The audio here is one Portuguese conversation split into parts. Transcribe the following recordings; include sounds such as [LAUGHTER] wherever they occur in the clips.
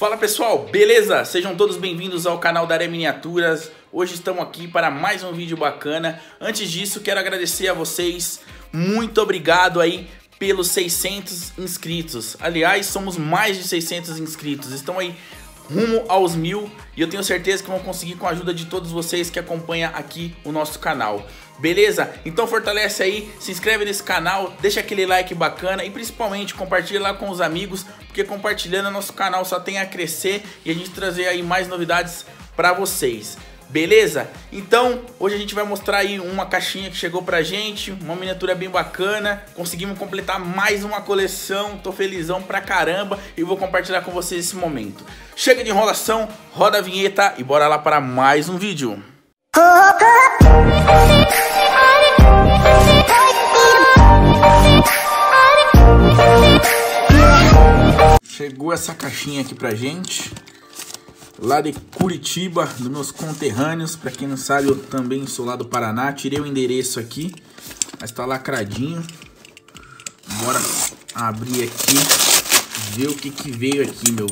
Fala pessoal, beleza? Sejam todos bem-vindos ao canal da Are Miniaturas. Hoje estamos aqui para mais um vídeo bacana. Antes disso, quero agradecer a vocês. Muito obrigado aí pelos 600 inscritos. Aliás, somos mais de 600 inscritos. Estão aí rumo aos mil e eu tenho certeza que vão conseguir com a ajuda de todos vocês que acompanham aqui o nosso canal. Beleza? Então fortalece aí, se inscreve nesse canal, deixa aquele like bacana e principalmente compartilha lá com os amigos, porque compartilhando nosso canal só tem a crescer e a gente trazer aí mais novidades para vocês. Beleza? Então, hoje a gente vai mostrar aí uma caixinha que chegou pra gente, uma miniatura bem bacana. Conseguimos completar mais uma coleção, tô felizão pra caramba e vou compartilhar com vocês esse momento. Chega de enrolação, roda a vinheta e bora lá para mais um vídeo. Chegou essa caixinha aqui pra gente lá de Curitiba, dos meus conterrâneos. Para quem não sabe, eu também sou lá do Paraná. Tirei o endereço aqui, mas tá lacradinho. Bora abrir aqui, ver o que que veio aqui, meu.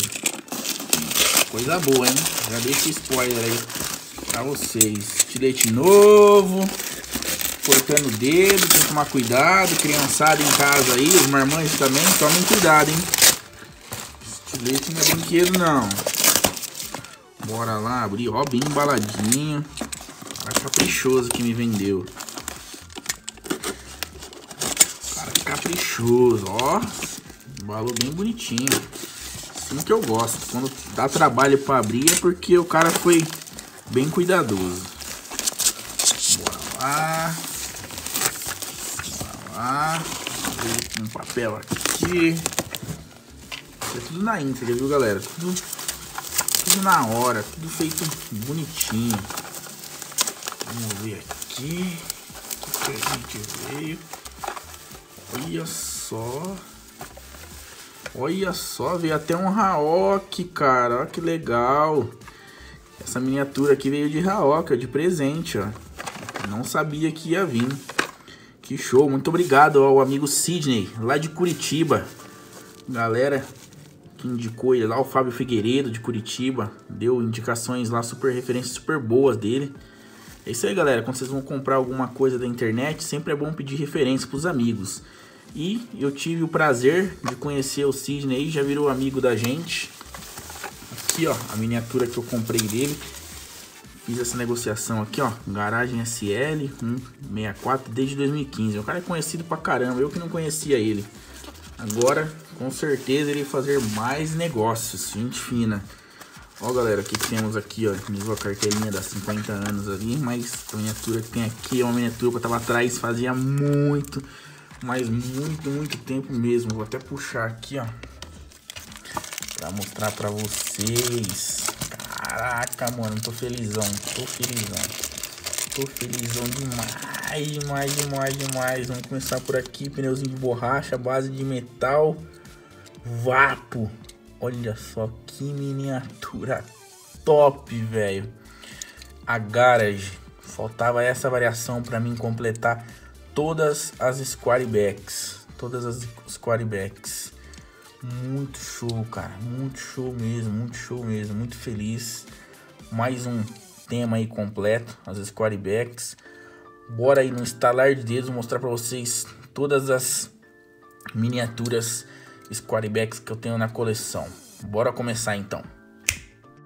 Coisa boa, hein? Já deixa o spoiler aí pra vocês. Estilete novo, cortando o dedo, tem que tomar cuidado. Criançada em casa aí, os marmães também, tomem cuidado, hein? Estilete não é brinquedo, não. Bora lá abrir, ó, bem embaladinho. Cara caprichoso que me vendeu. Cara caprichoso, ó. Embalou bem bonitinho. Assim que eu gosto. Quando dá trabalho pra abrir é porque o cara foi bem cuidadoso. Lá. Lá. Um papel aqui. Isso é tudo na íntegra, viu, galera? Tudo tudo na hora, tudo feito bonitinho. Vamos ver aqui. O que a gente veio. Olha só. Olha só, veio até um Raok, cara. Olha que legal. Essa miniatura aqui veio de Raok, de presente, ó. Não sabia que ia vir. Que show. Muito obrigado ao amigo Sidney, lá de Curitiba. Galera, que indicou ele lá, o Fábio Figueiredo de Curitiba, deu indicações lá, super referências super boas dele. É isso aí, galera. Quando vocês vão comprar alguma coisa da internet, sempre é bom pedir referência para os amigos. E eu tive o prazer de conhecer o Sidney já virou amigo da gente. Aqui, ó, a miniatura que eu comprei dele. Fiz essa negociação aqui, ó, Garagem SL 164 desde 2015. O cara é conhecido pra caramba, eu que não conhecia ele. Agora, com certeza, ele fazer mais negócios, gente fina. Ó, galera, o que temos aqui, ó. Mesmo a carteirinha das 50 anos ali, mas a miniatura que tem aqui é uma miniatura que eu tava atrás fazia muito, mas muito, muito tempo mesmo. Vou até puxar aqui, ó. Pra mostrar pra vocês. Caraca, mano, tô felizão, tô felizão. Tô felizão demais demais, demais, demais, Vamos começar por aqui, pneuzinho de borracha, base de metal, vapo. Olha só que miniatura top, velho. A garage. Faltava essa variação para mim completar todas as square backs. Todas as square backs. Muito show, cara. Muito show mesmo, muito show mesmo. Muito feliz. Mais um tema aí completo, as square backs. Bora aí no instalar de dedos mostrar para vocês todas as miniaturas Squarebacks que eu tenho na coleção. Bora começar então.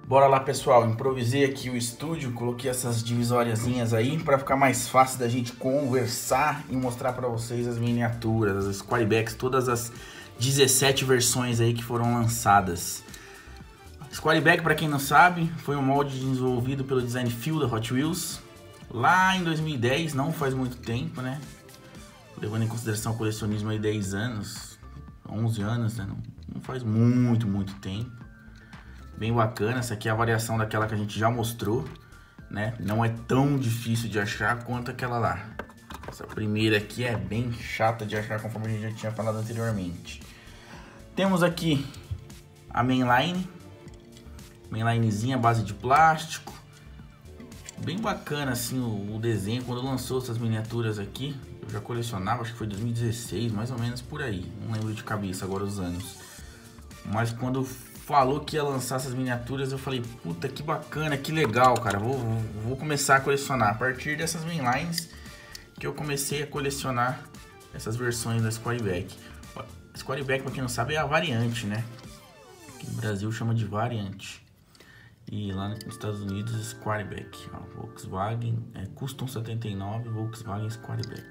Bora lá pessoal, improvisei aqui o estúdio, coloquei essas divisóriazinhas aí para ficar mais fácil da gente conversar e mostrar para vocês as miniaturas, as Squarebacks, todas as 17 versões aí que foram lançadas. Squareback, para quem não sabe, foi um molde desenvolvido pelo Design Field da Hot Wheels, Lá em 2010, não faz muito tempo, né? Levando em consideração o colecionismo aí 10 anos, 11 anos, né? Não, não faz muito, muito tempo. Bem bacana, essa aqui é a variação daquela que a gente já mostrou, né? Não é tão difícil de achar quanto aquela lá. Essa primeira aqui é bem chata de achar, conforme a gente já tinha falado anteriormente. Temos aqui a mainline, mainlinezinha base de plástico, Bem bacana assim o, o, desenho. Quando lançou essas miniaturas aqui, eu já colecionava, acho que foi 2016, mais ou menos por aí. Não lembro de cabeça agora os anos. Mas quando falou que ia lançar essas miniaturas, eu falei, puta, que bacana, que legal, cara. Vou, vou começar a colecionar. A partir dessas mainlines que eu comecei a colecionar essas versões da Squareback. Squareback, pra quem não sabe, é a variante, né? Aqui no Brasil chama de variante. E lá nos Estados Unidos, Squareback. Ó, Volkswagen, é Custom 79, Volkswagen Squareback.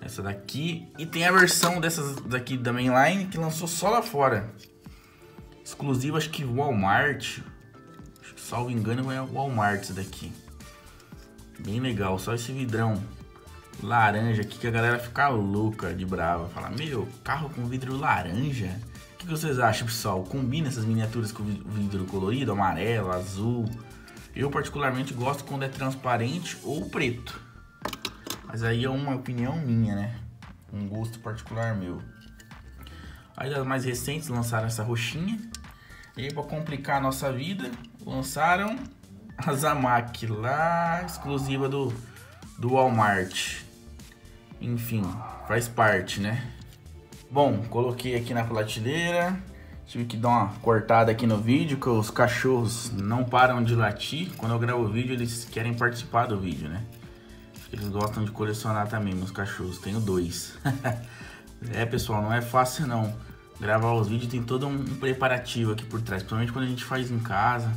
Essa daqui. E tem a versão dessas daqui da mainline que lançou só lá fora. Exclusivo, acho que Walmart. Que, salvo engano, é Walmart isso daqui. Bem legal, só esse vidrão laranja aqui que a galera fica louca de brava. Fala, meu, carro com vidro laranja? O que, que vocês acham, pessoal? Combina essas miniaturas com vidro colorido, amarelo, azul? Eu particularmente gosto quando é transparente ou preto. Mas aí é uma opinião minha, né? Um gosto particular meu. Aí das mais recentes lançaram essa roxinha. E aí, para complicar a nossa vida, lançaram a Zamak lá, exclusiva do, do Walmart. Enfim, faz parte, né? Bom, coloquei aqui na prateleira. Tive que dar uma cortada aqui no vídeo, que os cachorros não param de latir. Quando eu gravo o vídeo, eles querem participar do vídeo, né? Eles gostam de colecionar também, meus cachorros. Tenho dois. [LAUGHS] É, pessoal, não é fácil não. Gravar os vídeos tem todo um preparativo aqui por trás, principalmente quando a gente faz em casa,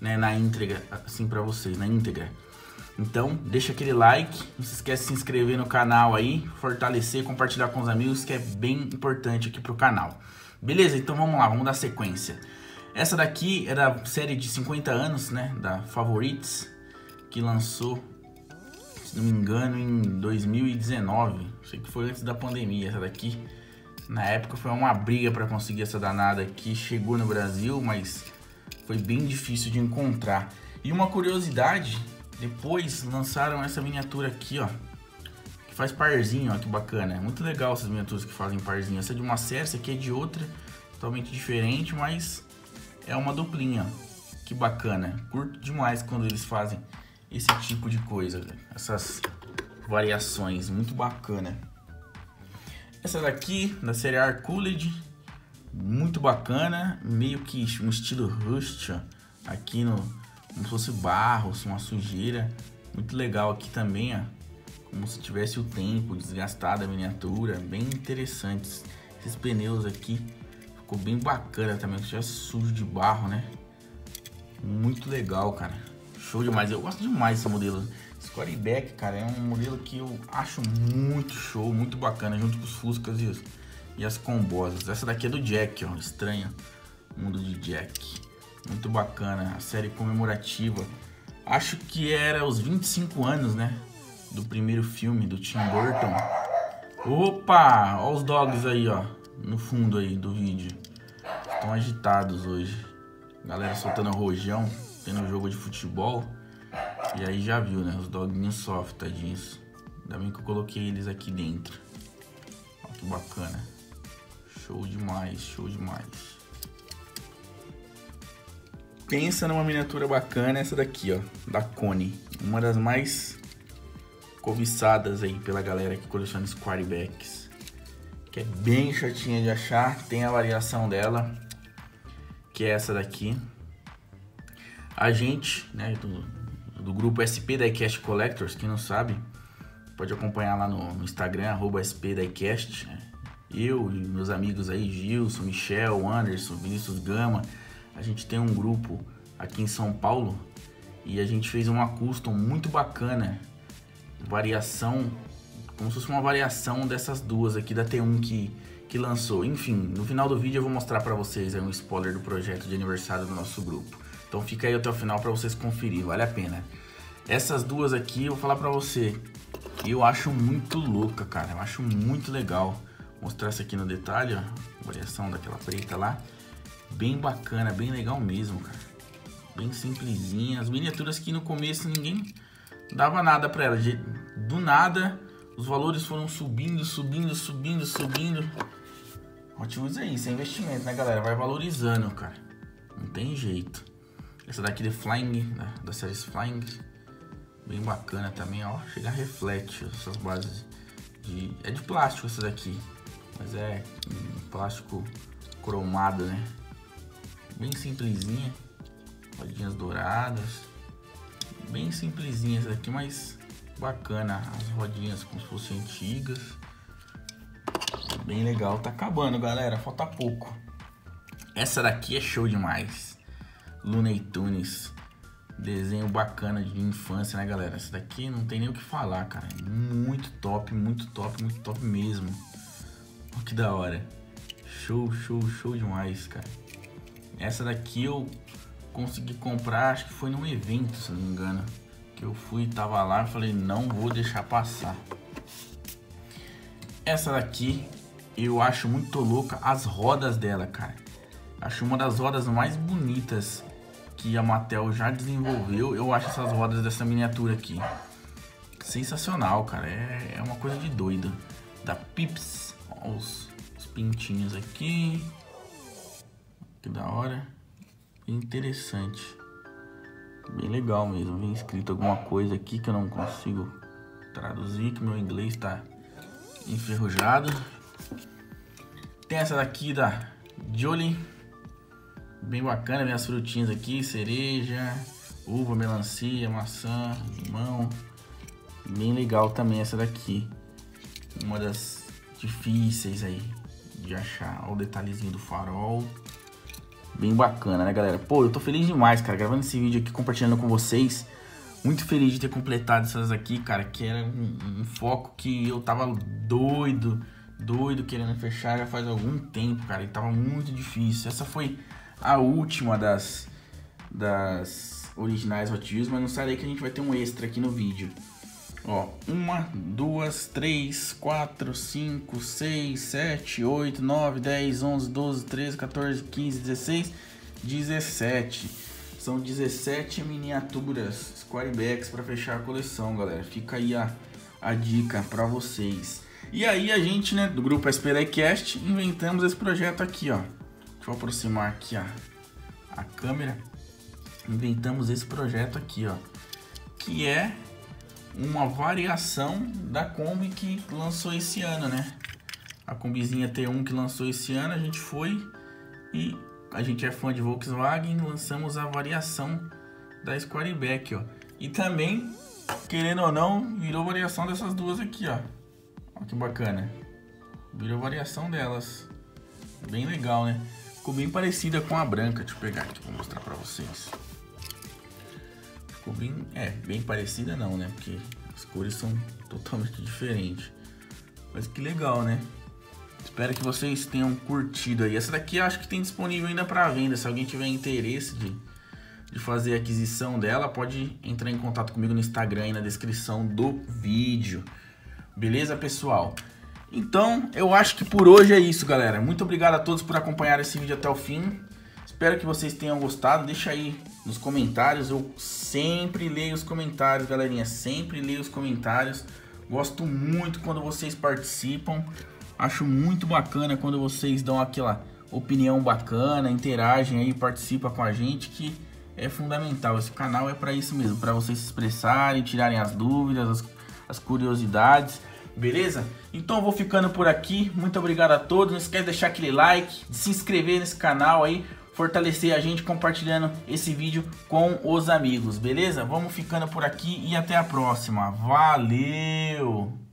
né, na íntegra, assim para vocês, na íntegra. Então, deixa aquele like, não se esquece de se inscrever no canal aí, fortalecer, compartilhar com os amigos, que é bem importante aqui pro canal. Beleza? Então vamos lá, vamos dar sequência. Essa daqui é da série de 50 anos, né, da Favorites, que lançou se não me engano, em 2019. Sei que foi antes da pandemia essa daqui. Na época foi uma briga para conseguir essa danada aqui. Chegou no Brasil, mas foi bem difícil de encontrar. E uma curiosidade, depois lançaram essa miniatura aqui, ó. Que faz parzinho, ó, que bacana. É muito legal essas miniaturas que fazem parzinho. Essa é de uma série, essa aqui é de outra. Totalmente diferente, mas é uma duplinha. Que bacana. Curto demais quando eles fazem esse tipo de coisa, essas variações, muito bacana. Essa daqui, da série Arculid, muito bacana, meio que um estilo rust, ó, aqui no, como se fosse barro, uma sujeira, muito legal aqui também, ó, como se tivesse o tempo desgastado a miniatura, bem interessantes. Esses pneus aqui, ficou bem bacana também, se tivesse sujo de barro, né? Muito legal, cara. Show demais. Eu gosto demais desse modelo. Scoreback, cara, é um modelo que eu acho muito show, muito bacana, junto com os Fuscas e, os, e as combosas. Essa daqui é do Jack, ó, estranha. Mundo de Jack. Muito bacana, a série comemorativa. Acho que era os 25 anos, né? Do primeiro filme do Tim Burton. Opa! Olha os dogs aí, ó. No fundo aí do vídeo. Estão agitados hoje. Galera soltando rojão tendo jogo de futebol. E aí já viu, né? Os doguinhos soft, tadinhos. Ainda bem que eu coloquei eles aqui dentro. Olha que bacana. Show demais, show demais. Pensa numa miniatura bacana essa daqui, ó. Da Cone. Uma das mais cobiçadas aí pela galera que coleciona Squarebacks. Que é bem chatinha de achar. Tem a variação dela. Que é essa daqui a gente, né, do, do grupo SP Diecast Collectors, quem não sabe, pode acompanhar lá no, no Instagram, arroba SP Diecast. Né? Eu e meus amigos aí, Gilson, Michel, Anderson, Vinícius Gama, a gente tem um grupo aqui em São Paulo e a gente fez uma custom muito bacana, variação, como se fosse uma variação dessas duas aqui da T1 que, que lançou. Enfim, no final do vídeo eu vou mostrar para vocês um spoiler do projeto de aniversário do nosso grupo. Então fica aí até o final para vocês conferir, vale a pena. Essas duas aqui eu vou falar para você, eu acho muito louca, cara. Eu acho muito legal. Vou mostrar essa aqui no detalhe, ó, variação daquela preta lá. Bem bacana, bem legal mesmo, cara. Bem simplesinha. As miniaturas que no começo ninguém dava nada para ela. Do nada, os valores foram subindo, subindo, subindo, subindo. Wheels é isso, é investimento, né, galera? Vai valorizando, cara. Não tem jeito. Essa daqui de Flying, né? da série Flying. Bem bacana também, ó. Chega reflete essas bases de... É de plástico essa daqui. Mas é um plástico cromado, né? Bem simplesinha. Rodinhas douradas. Bem simplesinha essa daqui, mas bacana. As rodinhas como se fossem antigas. Bem legal. Tá acabando, galera. Falta pouco. Essa daqui é show demais. Looney Tunes. Desenho bacana de infância, né, galera? Essa daqui não tem nem o que falar, cara. Muito top, muito top, muito top mesmo. Olha que da hora. Show, show, show demais, cara. Essa daqui eu consegui comprar, acho que foi num evento, se não me engano. Que eu fui, tava lá, falei, não vou deixar passar. Essa daqui eu acho muito louca as rodas dela, cara. Acho uma das rodas mais bonitas que a Mattel já desenvolveu. Eu acho essas rodas dessa miniatura aqui sensacional, cara. É, é uma coisa de doido. Da Pips. Olha os, os pintinhos aqui. Que da hora. Interessante. Bem legal mesmo. Vem escrito alguma coisa aqui que eu não consigo traduzir, que meu inglês está enferrujado. Tem essa daqui da Jolie Bem bacana, vem as frutinhas aqui, cereja, uva, melancia, maçã, limão. Bem legal também essa daqui. Uma das difíceis aí de achar. Olha o detalhezinho do farol. Bem bacana, né, galera? Pô, eu tô feliz demais, cara, gravando esse vídeo aqui, compartilhando com vocês. Muito feliz de ter completado essas aqui, cara, que era um, um foco que eu tava doido, doido querendo fechar já faz algum tempo, cara, e tava muito difícil. Essa foi a última das, das originais Hot Wheels, mas não sai daí que a gente vai ter um extra aqui no vídeo. Ó, uma, duas, três, quatro, cinco, seis, sete, oito, nove, dez, onze, doze, treze, 14, 15, 16, 17. São 17 miniaturas Squarebacks para fechar a coleção, galera. Fica aí a, a dica para vocês. E aí a gente, né, do grupo SPDcast, inventamos esse projeto aqui, ó. Deixa eu aproximar aqui a, a câmera. Inventamos esse projeto aqui, ó. Que é uma variação da Kombi que lançou esse ano, né? A Kombizinha T1 que lançou esse ano, a gente foi e a gente é fã de Volkswagen, lançamos a variação da Squareback, ó. E também, querendo ou não, virou variação dessas duas aqui, ó. Olha que bacana. Virou variação delas. Bem legal, né? Ficou bem parecida com a branca. Deixa eu pegar aqui para mostrar para vocês. Ficou bem, é, bem parecida não, né? Porque as cores são [LAUGHS] totalmente diferentes. Mas que legal, né? Espero que vocês tenham curtido aí. Essa daqui acho que tem disponível ainda para venda. Se alguém tiver interesse de, de fazer a aquisição dela, pode entrar em contato comigo no Instagram aí na descrição do vídeo. Beleza, pessoal? Então, eu acho que por hoje é isso, galera. Muito obrigado a todos por acompanhar esse vídeo até o fim. Espero que vocês tenham gostado. Deixa aí nos comentários. Eu sempre leio os comentários, galerinha. Sempre leio os comentários. Gosto muito quando vocês participam. Acho muito bacana quando vocês dão aquela opinião bacana, interagem aí, participa com a gente, que é fundamental. Esse canal é para isso mesmo, para vocês se expressarem, tirarem as dúvidas, as, as curiosidades. Beleza? Então eu vou ficando por aqui. Muito obrigado a todos. Não esquece de deixar aquele like, de se inscrever nesse canal aí, fortalecer a gente compartilhando esse vídeo com os amigos, beleza? Vamos ficando por aqui e até a próxima. Valeu!